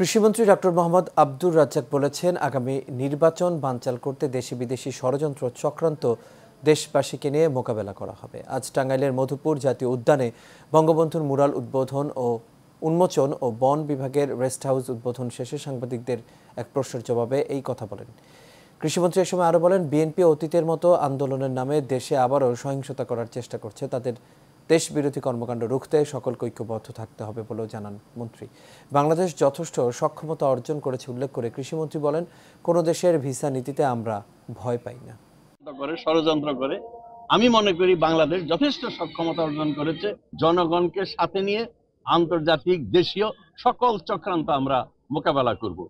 কৃষিমন্ত্রী ডক্টর মোহাম্মদ আব্দুর রাজ্জাক বলেছেন, আগামী নির্বাচন বানচাল করতে দেশি বিদেশি ষড়যন্ত্র চক্রান্ত দেশবাসীকে নিয়ে মোকাবেলা করা হবে। আজ টাঙ্গাইলের মধুপুর জাতীয় উদ্যানে বঙ্গবন্ধুর মুরাল উদ্বোধন ও উন্মোচন ও বন বিভাগের রেস্ট হাউস উদ্বোধন শেষে সাংবাদিকদের এক প্রশ্নের জবাবে এই কথা বলেন। কৃষিমন্ত্রী এ সময় আরও বলেন, বিএনপি অতীতের মতো আন্দোলনের নামে দেশে আবারও সহিংসতা করার চেষ্টা করছে তাদের দেশ বিরোধী কর্মকাণ্ড রুখতে সকলকে ঐক্যবদ্ধ থাকতে হবে বলেও জানান মন্ত্রী। বাংলাদেশ যথেষ্ট সক্ষমতা অর্জন করেছে উল্লেখ করে কৃষিমন্ত্রী বলেন, কোনো দেশের ভিসা নীতিতে আমরা ভয় পাই না। করে, ষড়যন্ত্র করে। আমি মনে করি বাংলাদেশ যথেষ্ট সক্ষমতা অর্জন করেছে। জনগণকে সাথে নিয়ে আন্তর্জাতিক দেশীয় সকল চক্রান্ত আমরা মোকাবেলা করব।